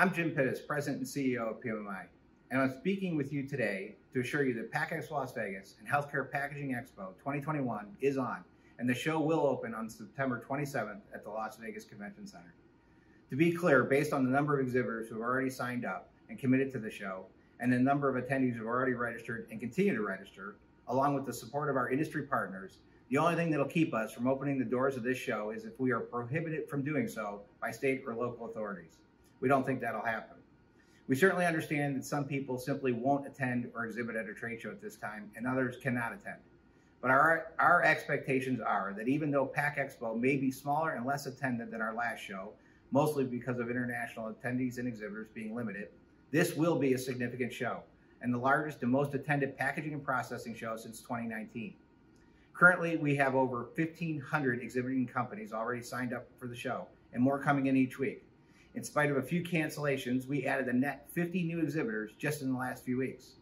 I'm Jim Pittas, President and CEO of PMMI, and I'm speaking with you today to assure you that PACK Expo Las Vegas and Healthcare Packaging Expo 2021 is on, and the show will open on September 27th at the Las Vegas Convention Center. To be clear, based on the number of exhibitors who have already signed up and committed to the show, and the number of attendees who have already registered and continue to register, along with the support of our industry partners, the only thing that'll keep us from opening the doors of this show is if we are prohibited from doing so by state or local authorities. We don't think that'll happen. We certainly understand that some people simply won't attend or exhibit at a trade show at this time, and others cannot attend. But our, our expectations are that even though PACK Expo may be smaller and less attended than our last show, mostly because of international attendees and exhibitors being limited, this will be a significant show and the largest and most attended packaging and processing show since 2019. Currently, we have over 1,500 exhibiting companies already signed up for the show and more coming in each week. In spite of a few cancellations, we added a net 50 new exhibitors just in the last few weeks.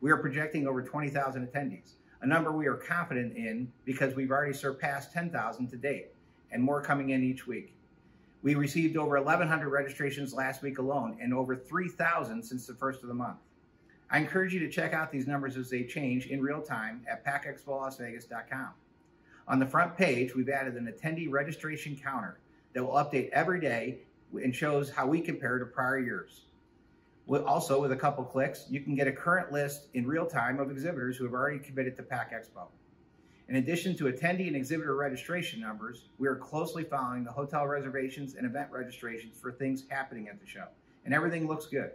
We are projecting over 20,000 attendees, a number we are confident in because we've already surpassed 10,000 to date and more coming in each week. We received over 1,100 registrations last week alone and over 3,000 since the first of the month. I encourage you to check out these numbers as they change in real time at packexpolasvegas.com. On the front page, we've added an attendee registration counter that will update every day and shows how we compare to prior years. Also, with a couple clicks, you can get a current list in real time of exhibitors who have already committed to PACK Expo. In addition to attendee and exhibitor registration numbers, we are closely following the hotel reservations and event registrations for things happening at the show, and everything looks good.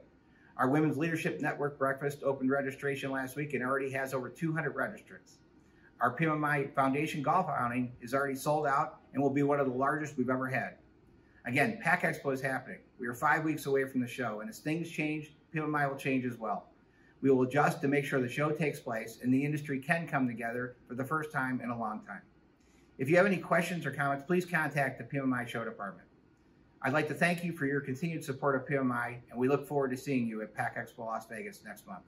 Our Women's Leadership Network breakfast opened registration last week and already has over 200 registrants. Our PMMI Foundation golf outing is already sold out and will be one of the largest we've ever had. Again, PACK Expo is happening. We are five weeks away from the show, and as things change, PMMI will change as well. We will adjust to make sure the show takes place and the industry can come together for the first time in a long time. If you have any questions or comments, please contact the PMMI Show Department. I'd like to thank you for your continued support of PMMI, and we look forward to seeing you at PACK Expo Las Vegas next month.